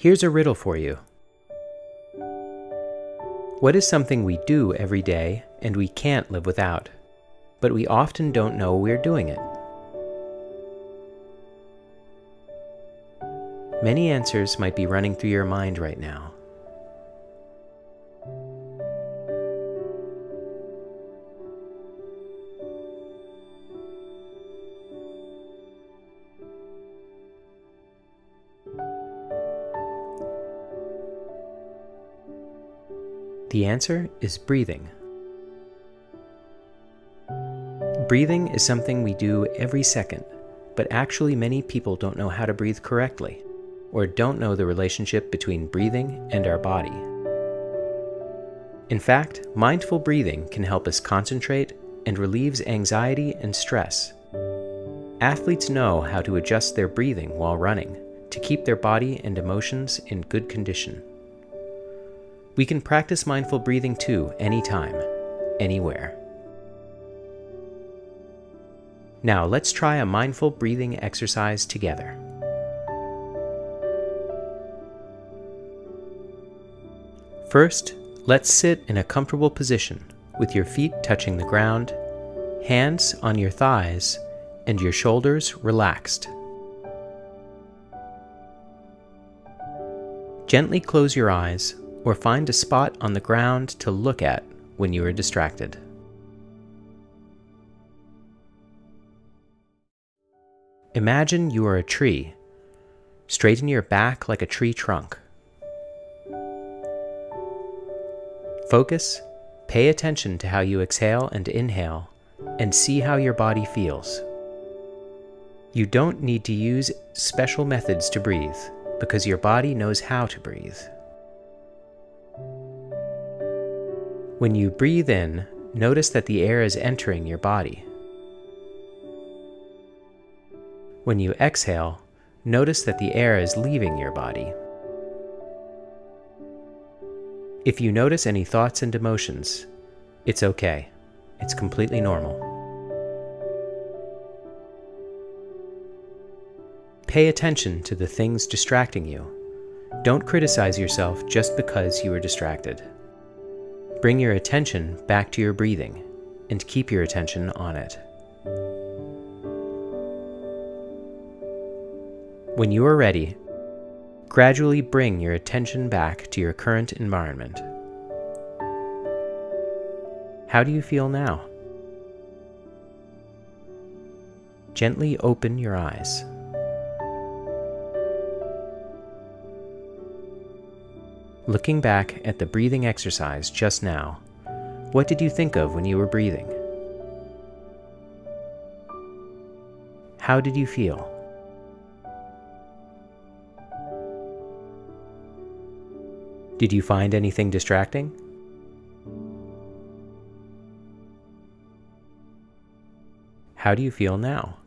Here's a riddle for you. What is something we do every day and we can't live without, but we often don't know we're doing it? Many answers might be running through your mind right now. The answer is breathing. Breathing is something we do every second, but actually, many people don't know how to breathe correctly, or don't know the relationship between breathing and our body. In fact, mindful breathing can help us concentrate and relieves anxiety and stress. Athletes know how to adjust their breathing while running to keep their body and emotions in good condition. We can practice mindful breathing too, anytime, anywhere. Now let's try a mindful breathing exercise together. First, let's sit in a comfortable position with your feet touching the ground, hands on your thighs, and your shoulders relaxed. Gently close your eyes or find a spot on the ground to look at when you are distracted. Imagine you are a tree. Straighten your back like a tree trunk. Focus, pay attention to how you exhale and inhale, and see how your body feels. You don't need to use special methods to breathe because your body knows how to breathe. When you breathe in, notice that the air is entering your body. When you exhale, notice that the air is leaving your body. If you notice any thoughts and emotions, it's okay. It's completely normal. Pay attention to the things distracting you. Don't criticize yourself just because you were distracted. Bring your attention back to your breathing and keep your attention on it. When you are ready, gradually bring your attention back to your current environment. How do you feel now? Gently open your eyes. Looking back at the breathing exercise just now, what did you think of when you were breathing? How did you feel? Did you find anything distracting? How do you feel now?